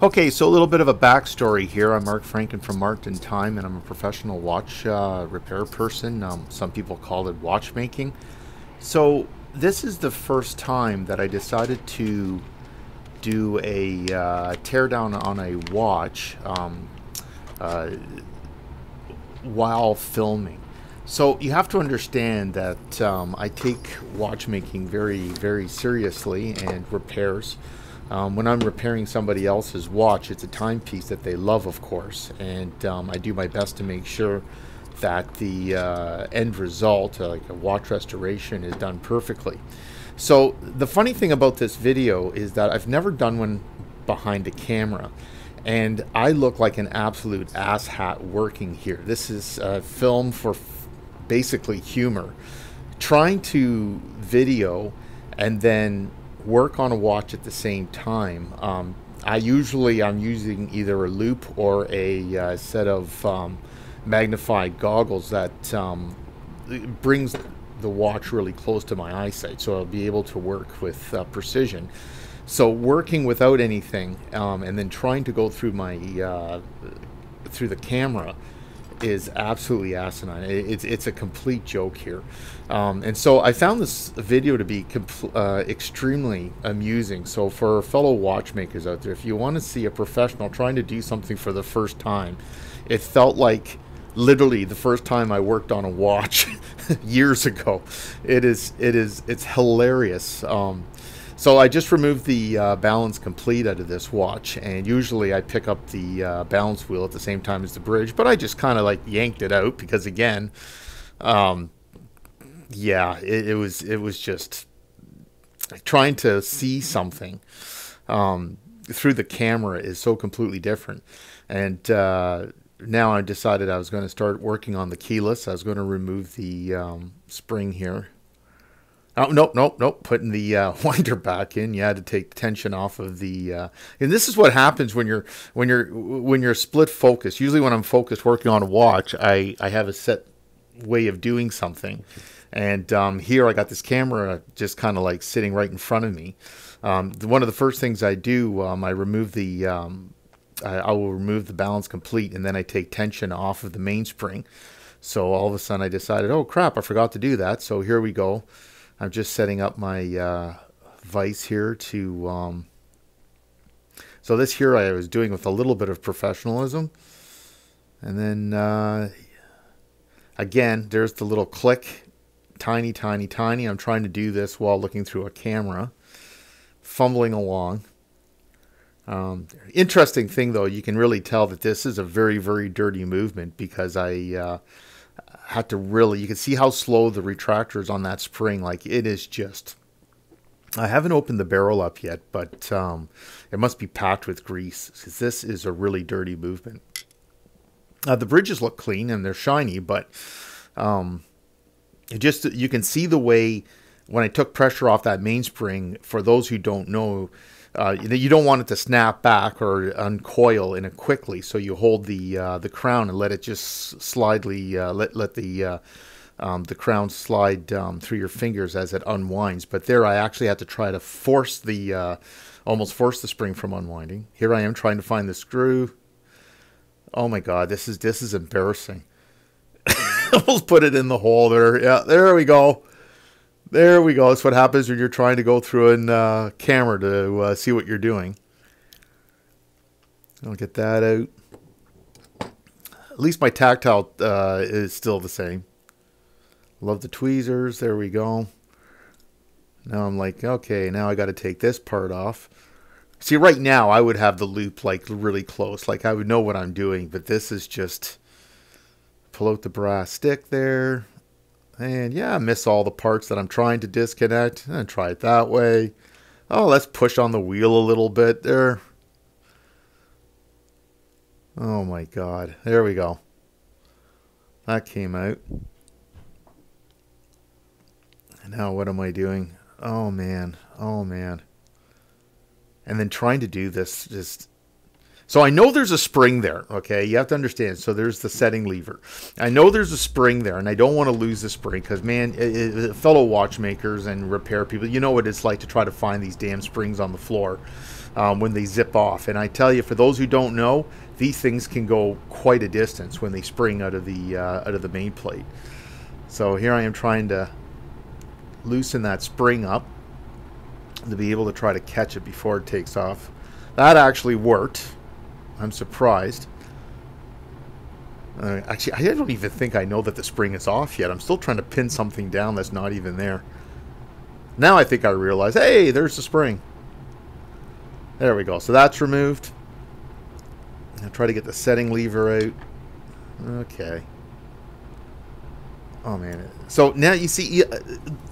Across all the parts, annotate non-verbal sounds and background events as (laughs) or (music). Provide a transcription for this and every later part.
Okay, so a little bit of a backstory here. I'm Mark Franken from Marked in Time, and I'm a professional watch uh, repair person. Um, some people call it watchmaking. So this is the first time that I decided to do a uh, teardown on a watch um, uh, while filming. So you have to understand that um, I take watchmaking very, very seriously and repairs. Um, when I'm repairing somebody else's watch, it's a timepiece that they love, of course, and um, I do my best to make sure that the uh, end result, uh, like a watch restoration, is done perfectly. So the funny thing about this video is that I've never done one behind a camera, and I look like an absolute asshat working here. This is a film for basically humor. Trying to video and then work on a watch at the same time. Um, I usually I'm using either a loupe or a uh, set of um, magnified goggles that um, brings the watch really close to my eyesight, so I'll be able to work with uh, precision. So working without anything um, and then trying to go through my uh, through the camera is absolutely asinine. It's it's a complete joke here, um, and so I found this video to be uh, extremely amusing. So for fellow watchmakers out there, if you want to see a professional trying to do something for the first time, it felt like literally the first time I worked on a watch (laughs) years ago. It is it is it's hilarious. Um, so I just removed the uh, balance complete out of this watch, and usually I pick up the uh, balance wheel at the same time as the bridge, but I just kind of like yanked it out because again, um, yeah, it, it, was it was just trying to see something um, through the camera is so completely different, and uh, now I decided I was going to start working on the keyless. I was going to remove the um, spring here Oh, nope, nope, nope. Putting the uh, (laughs) winder back in, you had to take tension off of the. Uh, and this is what happens when you're when you're when you're split focus. Usually, when I'm focused working on a watch, I I have a set way of doing something, and um, here I got this camera just kind of like sitting right in front of me. Um, one of the first things I do, um, I remove the. Um, I, I will remove the balance complete, and then I take tension off of the mainspring. So all of a sudden, I decided, oh crap, I forgot to do that. So here we go. I'm just setting up my uh, vise here to. Um, so this here I was doing with a little bit of professionalism, and then uh, again there's the little click, tiny, tiny, tiny. I'm trying to do this while looking through a camera, fumbling along. Um, interesting thing though, you can really tell that this is a very, very dirty movement because I. Uh, had to really, you can see how slow the retractor is on that spring. Like it is just, I haven't opened the barrel up yet, but um, it must be packed with grease because this is a really dirty movement. Uh, the bridges look clean and they're shiny, but um, it just, you can see the way when I took pressure off that mainspring, for those who don't know, uh, you don't want it to snap back or uncoil in it quickly. So you hold the uh, the crown and let it just slidely uh, let let the uh, um, the crown slide um, through your fingers as it unwinds. But there, I actually had to try to force the uh, almost force the spring from unwinding. Here I am trying to find the screw. Oh my God, this is this is embarrassing. (laughs) almost put it in the hole there. Yeah, there we go. There we go. That's what happens when you're trying to go through a uh, camera to uh, see what you're doing. I'll get that out. At least my tactile uh, is still the same. Love the tweezers. There we go. Now I'm like, okay, now I got to take this part off. See, right now I would have the loupe like really close. Like I would know what I'm doing, but this is just pull out the brass stick there. And yeah, I miss all the parts that I'm trying to disconnect. And try it that way. Oh, let's push on the wheel a little bit there. Oh my god. There we go. That came out. And now what am I doing? Oh man. Oh man. And then trying to do this just so I know there's a spring there, okay? You have to understand. So there's the setting lever. I know there's a spring there, and I don't want to lose the spring because, man, it, it, fellow watchmakers and repair people, you know what it's like to try to find these damn springs on the floor. um, when they zip off. And I tell you, for those who don't know, these things can go quite a distance when they spring out of the uh, out of the main plate. So here I am trying to loosen that spring up to be able to try to catch it before it takes off. That actually worked. I'm surprised. Uh, actually, I don't even think I know that the spring is off yet. I'm still trying to pin something down that's not even there. Now I think I realize, hey, there's the spring. There we go. So that's removed. I'll try to get the setting lever out. Okay. Oh man. So now you see,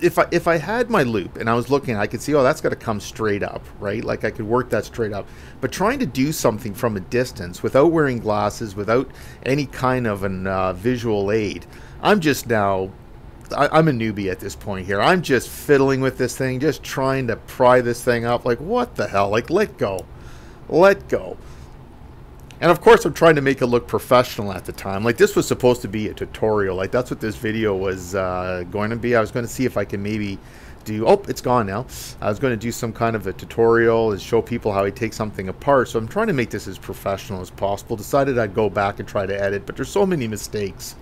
if I if I had my loupe and I was looking, I could see, oh, that's got to come straight up, right? Like I could work that straight up. But trying to do something from a distance without wearing glasses, without any kind of an uh, visual aid, I'm just now I, am a newbie at this point here. I'm just fiddling with this thing, just trying to pry this thing up. Like, what the hell? Like, let go. Let go. And of course, I'm trying to make it look professional at the time. Like, this was supposed to be a tutorial. Like, that's what this video was uh, going to be. I was going to see if I can maybe do... Oh, it's gone now. I was going to do some kind of a tutorial and show people how I take something apart. So I'm trying to make this as professional as possible. Decided I'd go back and try to edit, but there's so many mistakes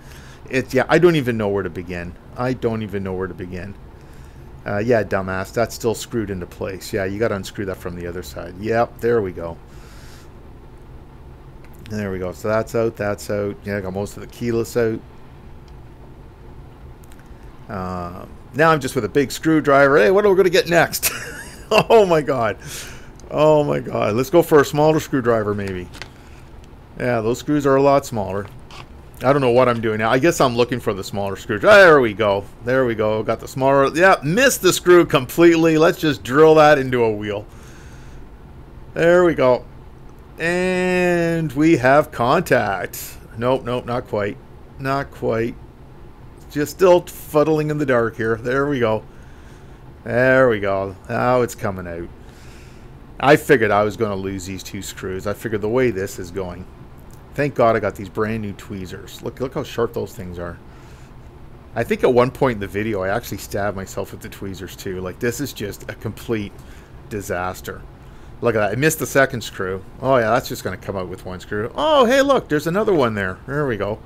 it's yeah, I don't even know where to begin. I don't even know where to begin. Uh, yeah, dumbass, that's still screwed into place. Yeah, you got to unscrew that from the other side. Yep, there we go. There we go. So that's out, that's out. Yeah, I got most of the keyless out. Uh, now I'm just with a big screwdriver. Hey, what are we going to get next? (laughs) oh my god. Oh my god. Let's go for a smaller screwdriver maybe. Yeah, those screws are a lot smaller. I don't know what I'm doing now. I guess I'm looking for the smaller screw. There we go. There we go. Got the smaller. Yeah, missed the screw completely. Let's just drill that into a wheel. There we go. And we have contact. Nope, nope, not quite. Not quite. Just still fuddling in the dark here. There we go. There we go. Now it's coming out. I figured I was going to lose these two screws. I figured the way this is going. Thank God I got these brand new tweezers. Look, look how sharp those things are. I think at one point in the video, I actually stabbed myself with the tweezers too. Like, this is just a complete disaster. Look at that. I missed the second screw. Oh, yeah, that's just going to come out with one screw. Oh, hey, look, there's another one there. There we go.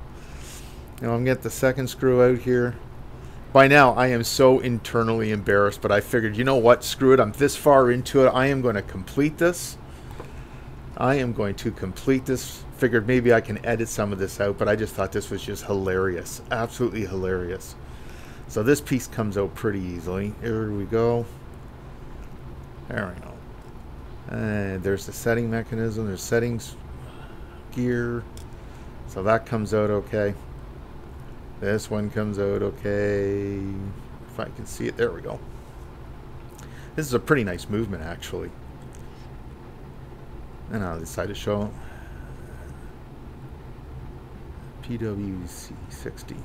Now I'm getting the second screw out here. By now, I am so internally embarrassed, but I figured, you know what? Screw it. I'm this far into it. I am going to complete this. I am going to complete this figured maybe I can edit some of this out, but I just thought this was just hilarious. Absolutely hilarious. So this piece comes out pretty easily. Here we go. There we go. Uh, there's the setting mechanism, there's settings gear. So that comes out okay. This one comes out okay. If I can see it, there we go. This is a pretty nice movement actually. And I'll decide to show PWC60.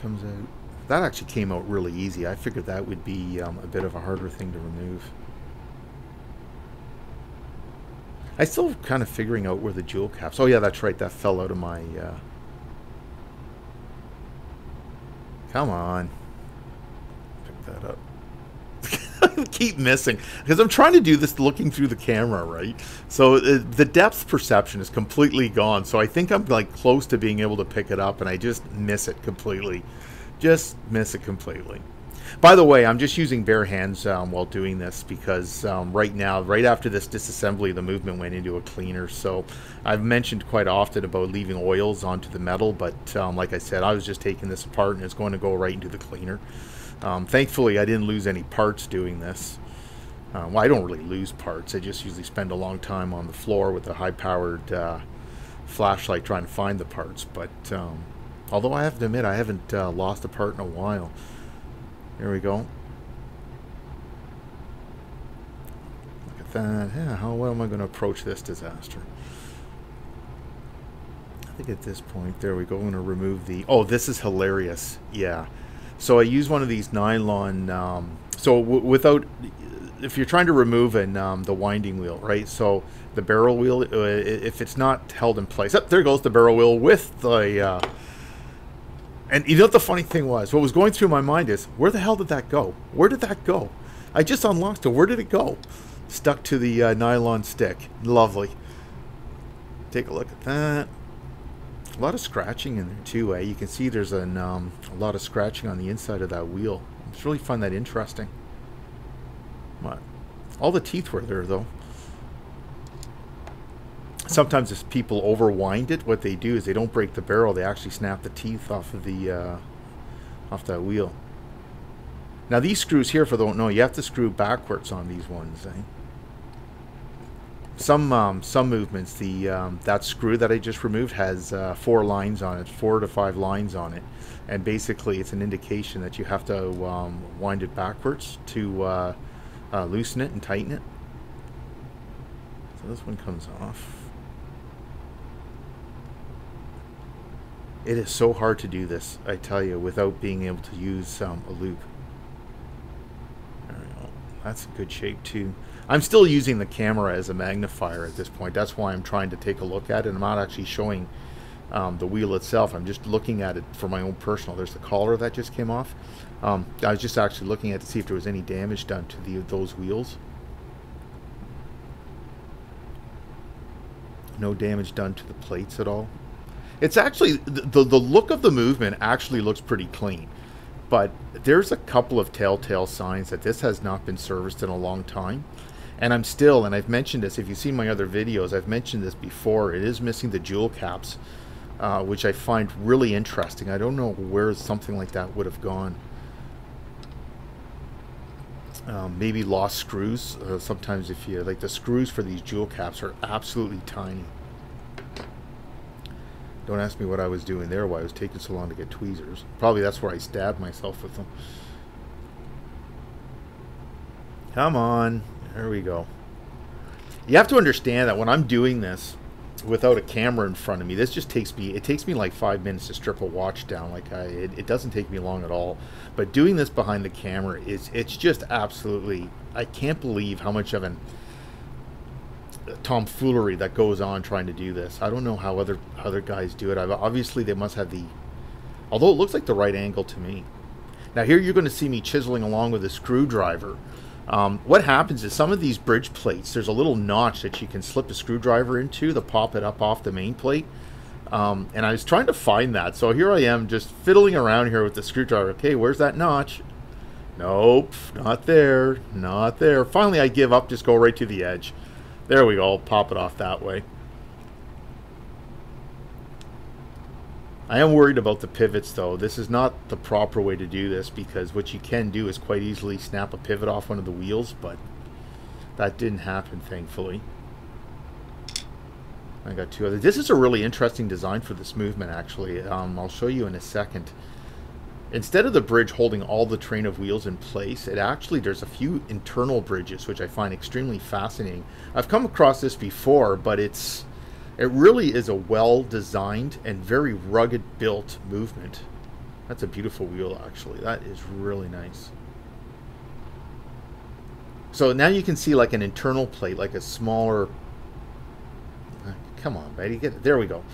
Comes out. That actually came out really easy. I figured that would be um, a bit of a harder thing to remove. I still kind of figuring out where the jewel caps. Oh yeah, that's right. That fell out of my. Uh... Come on. Pick that up. (laughs) keep missing because I'm trying to do this looking through the camera, right? So uh, the depth perception is completely gone. So I think I'm like close to being able to pick it up, and I just miss it completely. Just miss it completely. By the way, I'm just using bare hands um, while doing this because um, right now, right after this disassembly, the movement went into a cleaner. So I've mentioned quite often about leaving oils onto the metal, but um, like I said, I was just taking this apart and it's going to go right into the cleaner. Um, thankfully, I didn't lose any parts doing this. Uh, well, I don't really lose parts. I just usually spend a long time on the floor with a high-powered uh, flashlight trying to find the parts. But um, although I have to admit, I haven't uh, lost a part in a while. There we go. Look at that. Yeah, how well am I going to approach this disaster? I think at this point, there we go. I'm going to remove the... Oh, this is hilarious. Yeah. So I use one of these nylon. Um, so without, if you're trying to remove an um, the winding wheel, right? So the barrel wheel, uh, if it's not held in place, oh, there goes the barrel wheel with the uh, And you know what the funny thing was? What was going through my mind is, where the hell did that go? Where did that go? I just unlocked it. Where did it go? Stuck to the uh, nylon stick. Lovely. Take a look at that. A lot of scratching in there too. Eh? You can see there's an, um, a lot of scratching on the inside of that wheel. I just really find that interesting. What? All the teeth were there though sometimes if people overwind it, what they do is they don't break the barrel; they actually snap the teeth off of the uh, off that wheel. Now these screws here, for those don't know, you have to screw backwards on these ones. Eh? Some um, some movements, the um, that screw that I just removed has uh, four lines on it, four to five lines on it, and basically it's an indication that you have to um, wind it backwards to uh, uh, loosen it and tighten it. So this one comes off. It is so hard to do this, I tell you, without being able to use um, a loupe. That's in good shape too. I'm still using the camera as a magnifier at this point. That's why I'm trying to take a look at it. I'm not actually showing um, the wheel itself. I'm just looking at it for my own personal. There's the collar that just came off. Um, I was just actually looking at to see if there was any damage done to the, those wheels. No damage done to the plates at all. It's actually the, the look of the movement actually looks pretty clean, but there's a couple of telltale signs that this has not been serviced in a long time. And I'm still, and I've mentioned this. If you see my other videos, I've mentioned this before. It is missing the jewel caps, uh, which I find really interesting. I don't know where something like that would have gone. Um, maybe lost screws. Uh, sometimes if you like the screws for these jewel caps are absolutely tiny. Don't ask me what I was doing there, why it was taking so long to get tweezers. Probably that's where I stabbed myself with them. Come on. There we go. You have to understand that when I'm doing this without a camera in front of me, this just takes me, it takes me like five minutes to strip a watch down. Like I, it, it doesn't take me long at all. But doing this behind the camera is, it's just absolutely, I can't believe how much of an tomfoolery that goes on trying to do this. I don't know how other other guys do it. I've, obviously, they must have the, although it looks like the right angle to me. Now here you're going to see me chiseling along with a screwdriver. Um, what happens is some of these bridge plates, there's a little notch that you can slip a screwdriver into to pop it up off the main plate. Um, and I was trying to find that. So here I am just fiddling around here with the screwdriver. Okay, where's that notch? Nope, not there, not there. Finally I give up, just go right to the edge. There we go. I'll pop it off that way. I am worried about the pivots though. This is not the proper way to do this because what you can do is quite easily snap a pivot off one of the wheels, but that didn't happen thankfully. I got two other. This is a really interesting design for this movement actually. Um, I'll show you in a second instead of the bridge holding all the train of wheels in place, it actually, there's a few internal bridges, which I find extremely fascinating. I've come across this before, but it's, it really is a well-designed and very rugged built movement. That's a beautiful wheel, actually. That is really nice. So now you can see like an internal plate, like a smaller... Come on, buddy. Get. There we go.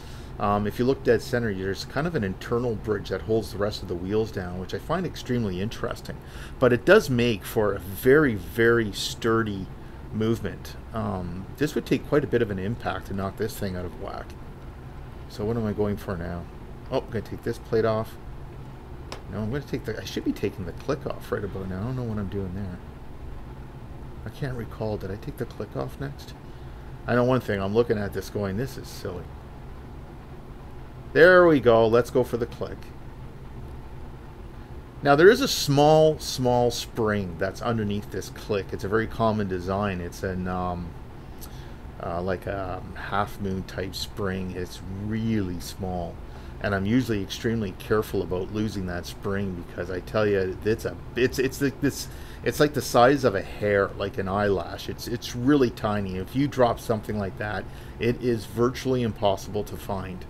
Um, if you look dead center, there's kind of an internal bridge that holds the rest of the wheels down, which I find extremely interesting. But it does make for a very, very sturdy movement. Um, this would take quite a bit of an impact to knock this thing out of whack. So what am I going for now? Oh, I'm going to take this plate off. No, I'm going to take the... I should be taking the click off right about now. I don't know what I'm doing there. I can't recall. Did I take the click off next? I know one thing. I'm looking at this going, this is silly. There we go. Let's go for the click. Now there is a small, small spring that's underneath this click. It's a very common design. It's an um, uh, like a half moon type spring. It's really small, and I'm usually extremely careful about losing that spring because I tell you, it's a it's it's like this. It's like the size of a hair, like an eyelash. It's it's really tiny. If you drop something like that, it is virtually impossible to find.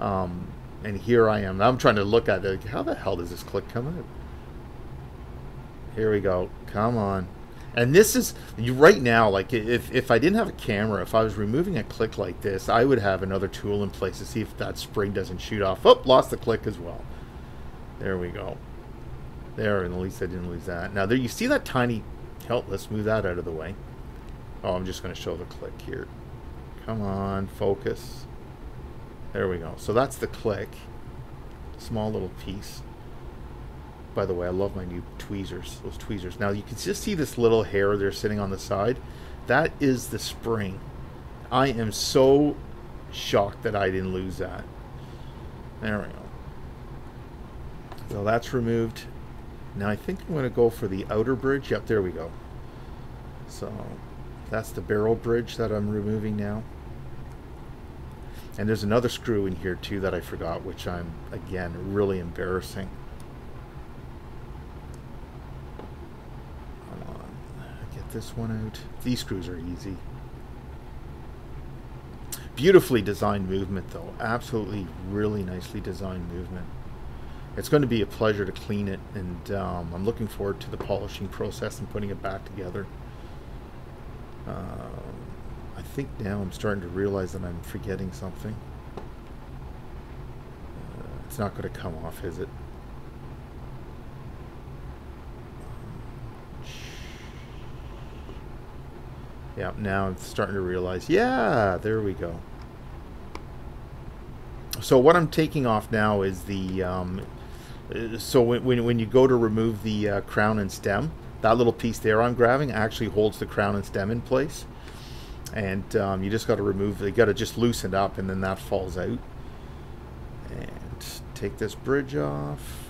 Um, and here I am. I'm trying to look at it. How the hell does this click come out? Here we go. Come on. And this is you right now. Like if if I didn't have a camera, if I was removing a click like this, I would have another tool in place to see if that spring doesn't shoot off. Oh, lost the click as well. There we go. There, and at least I didn't lose that. Now, there you see that tiny... Help, let's move that out of the way. Oh, I'm just going to show the click here. Come on, focus. There we go. So that's the click. Small little piece. By the way, I love my new tweezers, those tweezers. Now you can just see this little hair there sitting on the side. That is the spring. I am so shocked that I didn't lose that. There we go. So that's removed. Now I think I'm going to go for the outer bridge. Yep, there we go. So that's the barrel bridge that I'm removing now. And there's another screw in here too that I forgot, which I'm, again, really embarrassing. Come on, get this one out. These screws are easy. Beautifully designed movement though. Absolutely really nicely designed movement. It's going to be a pleasure to clean it and um, I'm looking forward to the polishing process and putting it back together. Uh, I think now I'm starting to realize that I'm forgetting something. Uh, it's not going to come off, is it? Yeah, now I'm starting to realize, yeah, there we go. So what I'm taking off now is the, um, uh, so when, when, when you go to remove the uh, crown and stem, that little piece there I'm grabbing actually holds the crown and stem in place. And um, you just got to remove, you got to just loosen it up and then that falls out. And take this bridge off.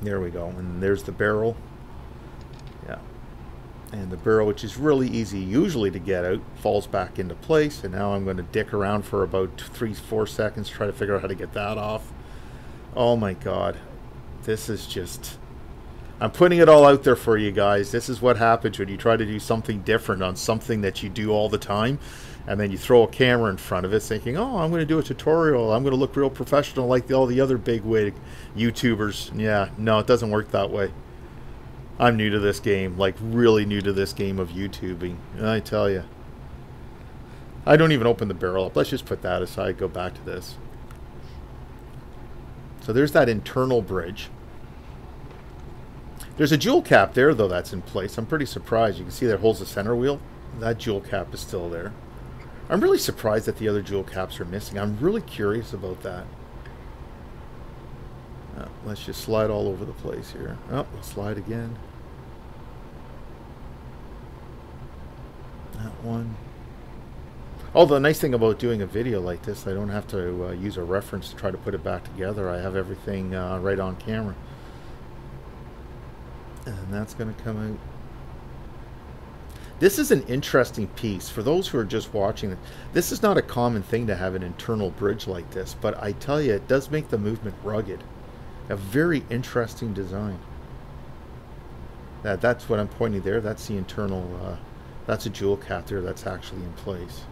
There we go. And there's the barrel. Yeah. And the barrel, which is really easy usually to get out, falls back into place. And now I'm going to dick around for about three, four seconds, try to figure out how to get that off. Oh my god. This is just I'm putting it all out there for you guys. This is what happens when you try to do something different on something that you do all the time. And then you throw a camera in front of it thinking, oh, I'm going to do a tutorial. I'm going to look real professional like all the other big wig YouTubers. Yeah, no, it doesn't work that way. I'm new to this game, like really new to this game of YouTubing. I tell you. I don't even open the barrel up. Let's just put that aside, go back to this. So there's that internal bridge. There's a jewel cap there, though, that's in place. I'm pretty surprised. You can see that holds the center wheel. That jewel cap is still there. I'm really surprised that the other jewel caps are missing. I'm really curious about that. Oh, let's just slide all over the place here. Oh, we'll slide again. That one. Oh, the nice thing about doing a video like this, I don't have to uh, use a reference to try to put it back together. I have everything uh, right on camera. And that's going to come out. This is an interesting piece. For those who are just watching, this is not a common thing to have an internal bridge like this, but I tell you, it does make the movement rugged. A very interesting design. That, that's what I'm pointing there. That's the internal, uh, that's a jewel cap there that's actually in place.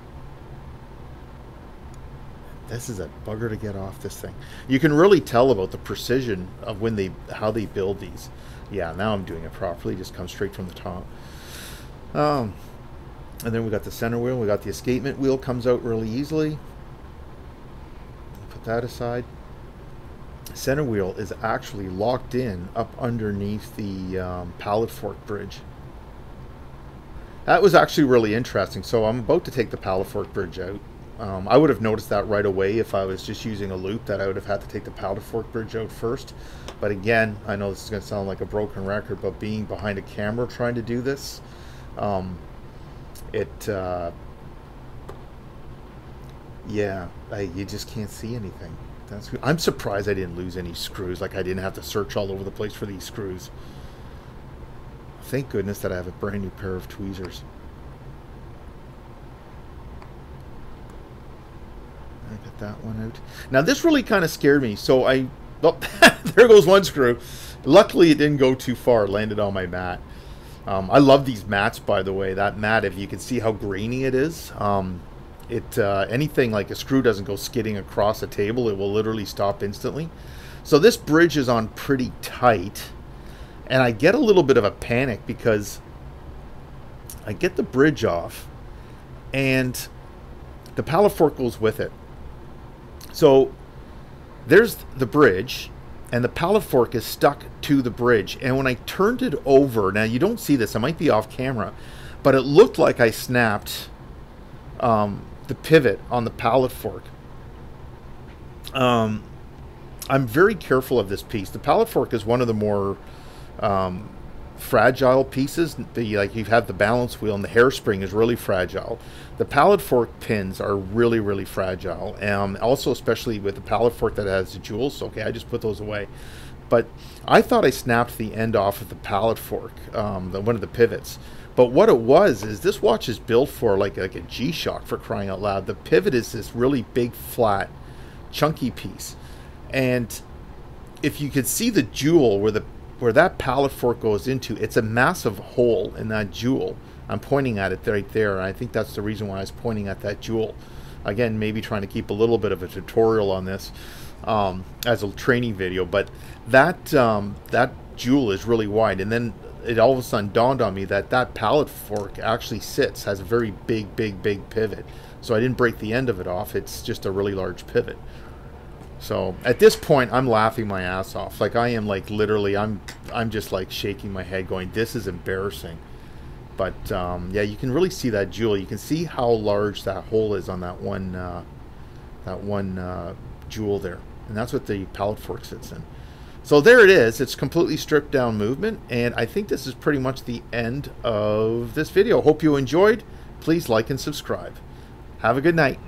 This is a bugger to get off this thing. You can really tell about the precision of when they, how they build these. Yeah, now I'm doing it properly. Just comes straight from the top. Um, and then we got the center wheel. We got the escapement wheel comes out really easily. Put that aside. Center wheel is actually locked in up underneath the um, pallet fork bridge. That was actually really interesting. So I'm about to take the pallet fork bridge out. Um, I would have noticed that right away if I was just using a loupe that I would have had to take the pallet fork bridge out first. But again, I know this is going to sound like a broken record, but being behind a camera trying to do this, um, it, uh, yeah, I, you just can't see anything. That's, I'm surprised I didn't lose any screws, like I didn't have to search all over the place for these screws. Thank goodness that I have a brand new pair of tweezers. I got that one out. Now this really kind of scared me, so I (laughs) Oh, there goes one screw. Luckily, it didn't go too far. Landed on my mat. Um, I love these mats, by the way. That mat, if you can see how grainy it is, um, it uh, anything like a screw doesn't go skidding across a table, it will literally stop instantly. So this bridge is on pretty tight, and I get a little bit of a panic because I get the bridge off, and the pallet fork goes with it. So there's the bridge, and the pallet fork is stuck to the bridge. And when I turned it over, now you don't see this, I might be off camera, but it looked like I snapped um, the pivot on the pallet fork. Um, I'm very careful of this piece. The pallet fork is one of the more um, fragile pieces. The, like you have had the balance wheel and the hairspring is really fragile. The pallet fork pins are really, really fragile. Um, also, especially with the pallet fork that has the jewels. Okay, I just put those away. But I thought I snapped the end off of the pallet fork, um, the, one of the pivots. But what it was is this watch is built for like, like a G-Shock for crying out loud. The pivot is this really big, flat, chunky piece. And if you could see the jewel where the where that pallet fork goes into, it's a massive hole in that jewel. I'm pointing at it right there. And I think that's the reason why I was pointing at that jewel. Again, maybe trying to keep a little bit of a tutorial on this um, as a training video. But that um, that jewel is really wide. And then it all of a sudden dawned on me that that pallet fork actually sits, has a very big, big, big pivot. So I didn't break the end of it off. It's just a really large pivot. So at this point, I'm laughing my ass off. Like I am, like literally, I'm, I'm just like shaking my head, going, "This is embarrassing." But um, yeah, you can really see that jewel. You can see how large that hole is on that one, uh, that one uh, jewel there, and that's what the pallet fork sits in. So there it is. It's completely stripped down movement, and I think this is pretty much the end of this video. Hope you enjoyed. Please like and subscribe. Have a good night.